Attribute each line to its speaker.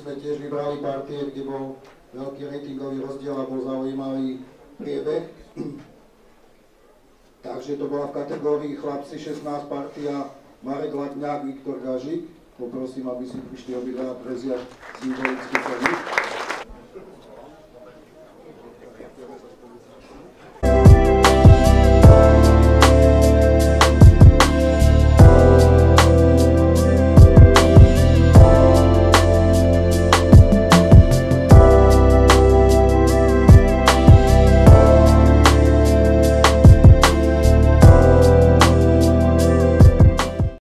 Speaker 1: sme tiež vybrali partie, kde bol veľký ratingový rozdiel a bol zaujímavý priebeh. Takže to bola v kategórii chlapci 16 partia Marek Latňák, Viktor Gažik. Poprosím, aby si prišli obidva preziať symbolický ceny.